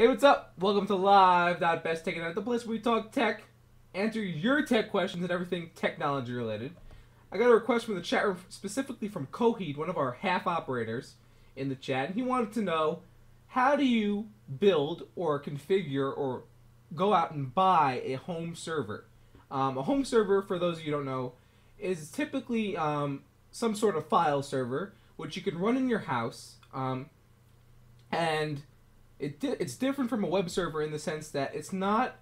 Hey, what's up? Welcome to Live.BestTechie.net, the place where we talk tech, answer your tech questions and everything technology related. I got a request from the chat room, specifically from Coheed, one of our half operators in the chat, and he wanted to know how do you build or configure or go out and buy a home server? Um, a home server, for those of you don't know, is typically um, some sort of file server which you can run in your house, um, and it di- it's different from a web server in the sense that it's not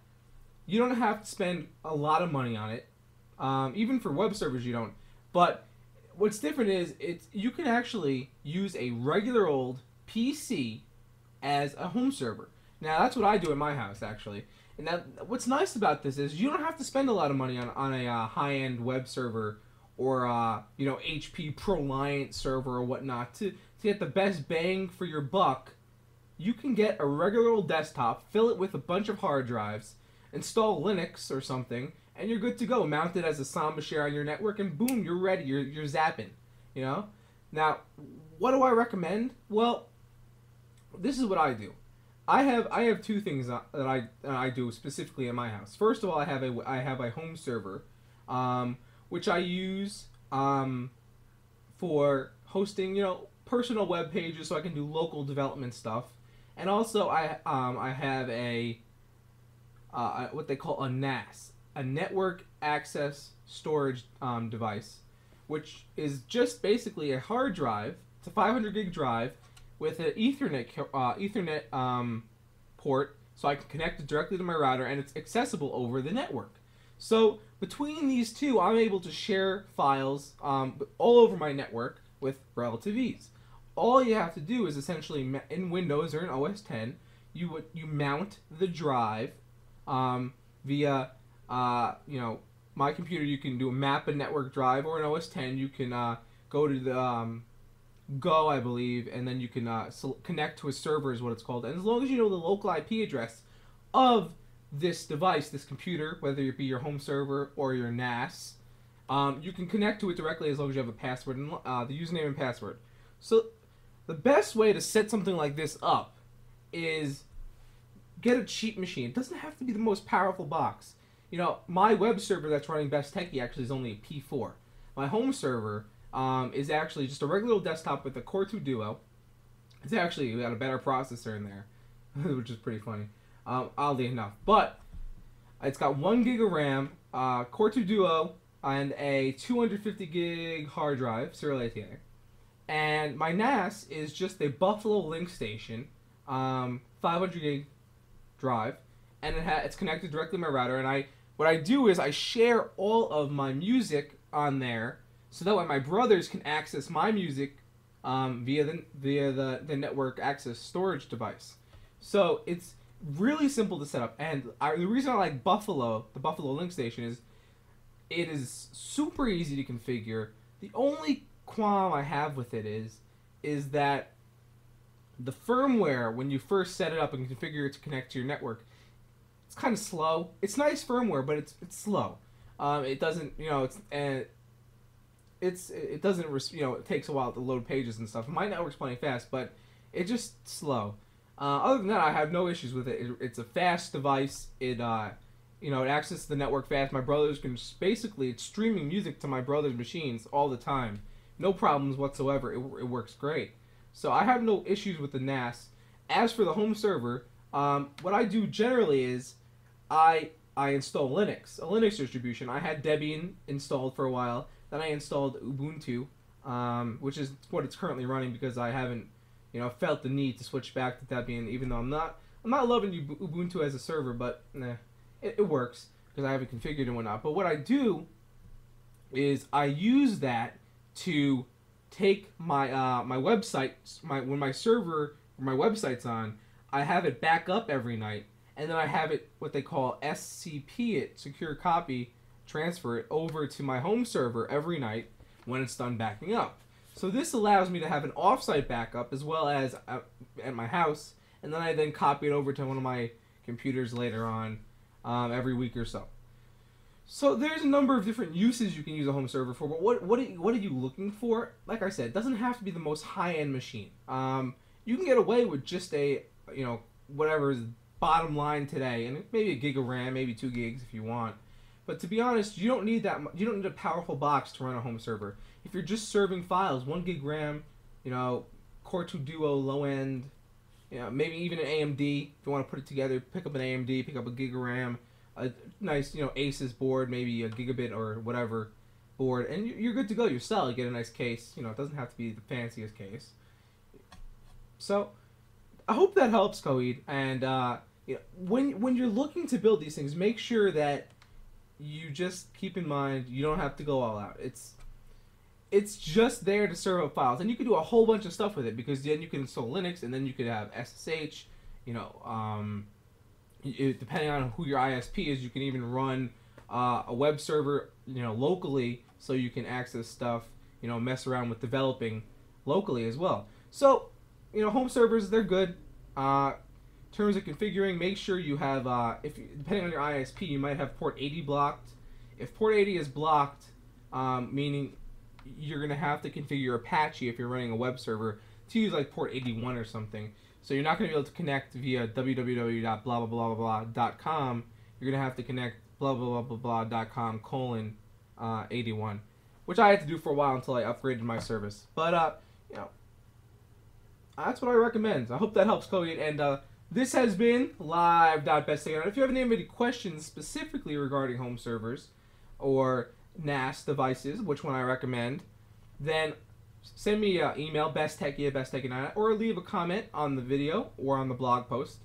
you don't have to spend a lot of money on it. Um, even for web servers, you don't. But what's different is it's you can actually use a regular old PC as a home server. Now that's what I do in my house actually. And now what's nice about this is you don't have to spend a lot of money on on a uh, high end web server or uh, you know HP ProLiant server or whatnot to to get the best bang for your buck. You can get a regular old desktop, fill it with a bunch of hard drives, install Linux or something, and you're good to go. Mount it as a Samba share on your network, and boom, you're ready. You're you're zapping. You know. Now, what do I recommend? Well, this is what I do. I have I have two things that I that I do specifically in my house. First of all, I have a I have a home server, um, which I use um, for hosting you know personal web pages, so I can do local development stuff. And also, I um, I have a uh, what they call a NAS, a network access storage um, device, which is just basically a hard drive. It's a 500 gig drive with an Ethernet uh, Ethernet um, port, so I can connect it directly to my router, and it's accessible over the network. So between these two, I'm able to share files um, all over my network with relative ease. All you have to do is essentially in Windows or in OS 10, you would you mount the drive um, via uh, you know my computer. You can do a map a network drive or an OS 10. You can uh, go to the um, Go, I believe, and then you can uh, connect to a server, is what it's called. And as long as you know the local IP address of this device, this computer, whether it be your home server or your NAS, um, you can connect to it directly as long as you have a password and uh, the username and password. So the best way to set something like this up is get a cheap machine. It doesn't have to be the most powerful box. You know, my web server that's running Best Techie actually is only a P4. My home server um, is actually just a regular old desktop with a Core 2 Duo. It's actually got a better processor in there, which is pretty funny, um, oddly enough. But it's got one gig of RAM, uh, Core 2 Duo, and a 250 gig hard drive, serial ATA. And my NAS is just a Buffalo Link Station, um, 500 gig drive, and it ha- it's connected directly to my router. And I what I do is I share all of my music on there so that way my brothers can access my music um, via the via the, the network access storage device. So it's really simple to set up, and I, the reason I like Buffalo, the Buffalo Link Station, is it is super easy to configure. The only qualm I have with it is is that the firmware when you first set it up and configure it to connect to your network, it's kind of slow. It's nice firmware, but it's it's slow. Um, it doesn't, you know, it's and it's it doesn't you know it takes a while to load pages and stuff. My network's plenty fast, but it's just slow. Uh, other than that, I have no issues with it. it it's a fast device. It uh, you know it accesses the network fast. My brothers can basically it's streaming music to my brother's machines all the time, no problems whatsoever. It, it works great. So I have no issues with the NAS. As for the home server, um, what I do generally is I I install Linux, a Linux distribution. I had Debian installed for a while then I installed Ubuntu, um, which is what it's currently running because I haven't, you know, felt the need to switch back to Debian, even though I'm not, I'm not loving Ubuntu as a server, but nah, it, it works because I have it configured and whatnot. But what I do is I use that to take my uh, my website, my when my server my website's on, I have it back up every night, and then I have it what they call SCP it secure copy transfer it over to my home server every night when it's done backing up. So this allows me to have an offsite backup as well as at my house, and then I then copy it over to one of my computers later on um, every week or so. So there's a number of different uses you can use a home server for, but what what are you, what are you looking for? Like I said, it doesn't have to be the most high end machine. Um, you can get away with just a you know whatever is bottom line today, and maybe a gig of RAM, maybe two gigs if you want. But to be honest, you don't need that. You don't need a powerful box to run a home server. If you're just serving files, one gig RAM, you know, Core 2 Duo low end, you know, maybe even an AMD. If you want to put it together, pick up an AMD, pick up a gig of RAM, a nice, you know, Asus board, maybe a Gigabyte or whatever board, and you- you're good to go. You're set. You get a nice case. You know, it doesn't have to be the fanciest case. So, I hope that helps, Coheed. And uh, you know, when when you're looking to build these things, make sure that you just keep in mind you don't have to go all out. It's it's just there to serve up files, and you can do a whole bunch of stuff with it because then you can install Linux, and then you could have SSH. You know, um, it, depending on who your ISP is, you can even run uh, a web server, you know, locally, so you can access stuff. You know, mess around with developing locally as well. So, you know, home servers they're good. Uh, in terms of configuring, make sure you have uh, if depending on your ISP, you might have port 80 blocked. If port 80 is blocked, um, meaning you're gonna have to configure Apache if you're running a web server to use like port 81 or something. So you're not gonna be able to connect via www.blah blah blah blah blah. You're gonna have to connect blah blah blah blah blah colon uh, 81, which I had to do for a while until I upgraded my service. But uh, you know, that's what I recommend. I hope that helps, Cody. And uh, this has been live.besting. If you have any any questions specifically regarding home servers or NAS devices, which one I recommend, then send me an email, besttechie at besttechie.net, or leave a comment on the video or on the blog post.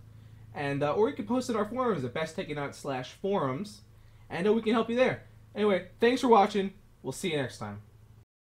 And, uh, or you can post it in our forums at besttechie.net slash forums, and uh, we can help you there. Anyway, thanks for watching. We'll see you next time.